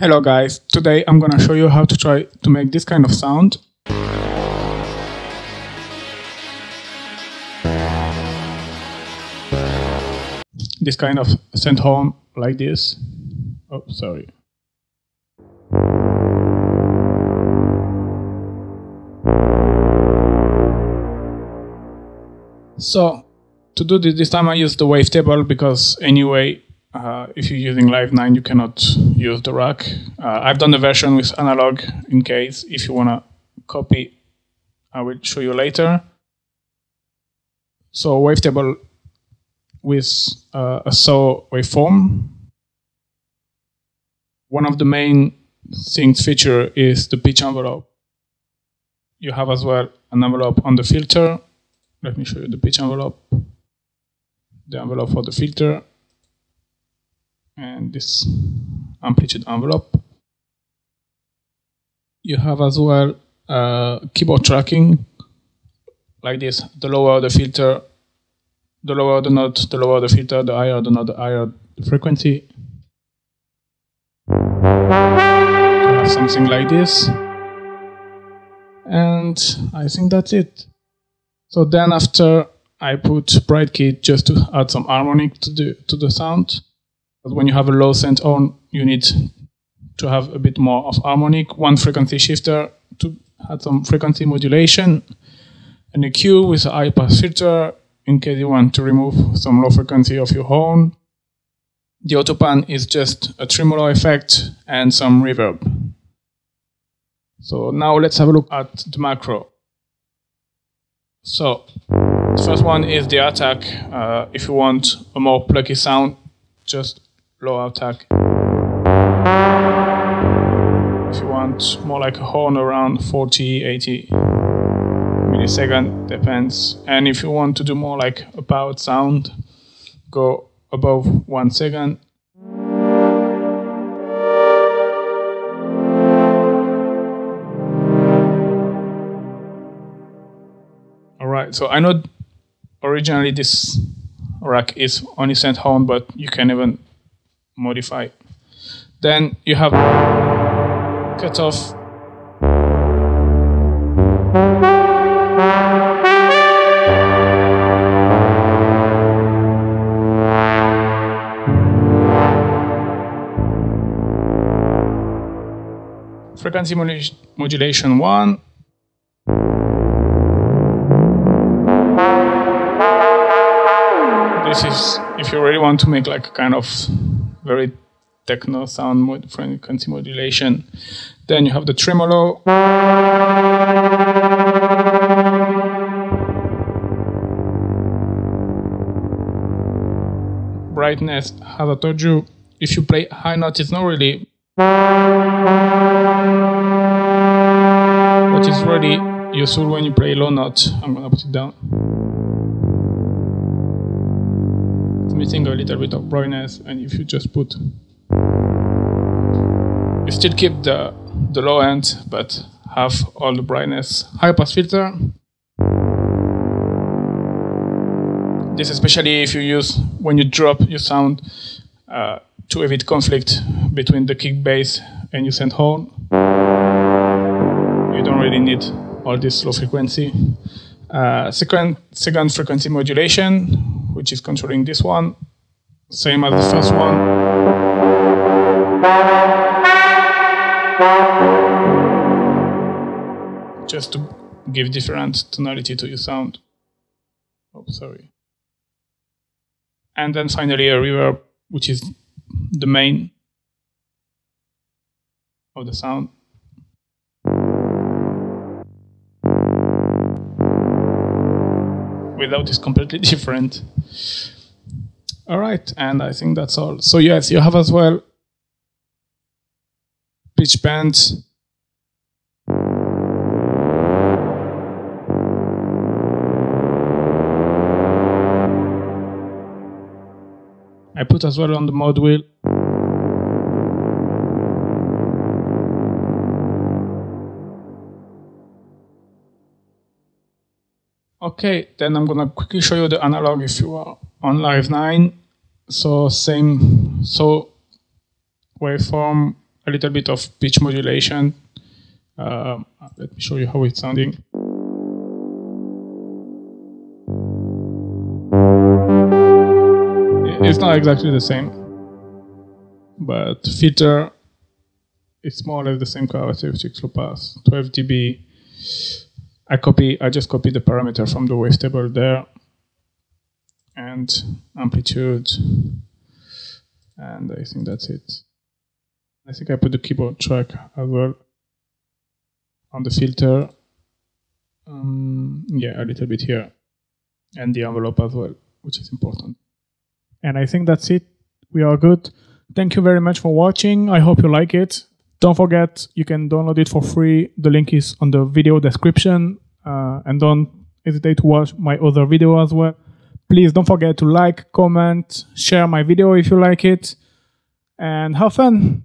Hello guys, today I'm gonna show you how to try to make this kind of sound. This kind of synth horn like this. Oh, sorry. So, to do this, this time I use the wavetable because anyway uh, if you're using Live 9, you cannot use the rack. Uh, I've done the version with analog in case if you want to copy, I will show you later. So wavetable with uh, a saw waveform. One of the main things feature is the pitch envelope. You have as well an envelope on the filter. Let me show you the pitch envelope. The envelope for the filter and this amplitude envelope. You have as well uh, keyboard tracking, like this. The lower the filter, the lower the note, the lower the filter, the higher the note, the higher the frequency. Something like this. And I think that's it. So then after I put bright BrightKit just to add some harmonic to the to the sound. But when you have a low synth on, you need to have a bit more of harmonic, one frequency shifter to add some frequency modulation, and EQ with a high pass filter in case you want to remove some low frequency of your horn. The autopan is just a tremolo effect and some reverb. So now let's have a look at the macro. So the first one is the attack. Uh, if you want a more plucky sound, just low attack. If you want more like a horn around 40, 80 millisecond, depends. And if you want to do more like a powered sound, go above one second. Alright, so I know originally this rack is only synth horn, but you can even modify. Then you have cutoff. Frequency modulation 1. This is if you really want to make like a kind of very techno sound mod frequency modulation. Then you have the tremolo. Brightness, as I told you, if you play high note, it's not really. But it's really useful when you play low note. I'm gonna put it down. Missing a little bit of brightness and if you just put you still keep the the low end but have all the brightness. High pass filter. This especially if you use when you drop your sound uh, to evade conflict between the kick bass and your synth horn you don't really need all this low frequency. Uh, second second frequency modulation which is controlling this one, same as the first one. Just to give different tonality to your sound. Oh, sorry. And then finally a reverb, which is the main of the sound. Without is completely different. All right, and I think that's all. So yes, you have as well pitch bend. I put as well on the mod wheel Okay, then I'm gonna quickly show you the analog if you are on Live 9. So same, so waveform, a little bit of pitch modulation. Uh, let me show you how it's sounding. It's not exactly the same, but filter, it's more or less the same characteristics low pass, 12 dB. I copy, I just copy the parameter from the wave table there, and amplitude, and I think that's it. I think I put the keyboard track as well on the filter. Um, yeah, a little bit here, and the envelope as well, which is important. And I think that's it. We are good. Thank you very much for watching. I hope you like it. Don't forget, you can download it for free. The link is on the video description. Uh, and don't hesitate to watch my other video as well. Please don't forget to like, comment, share my video if you like it, and have fun.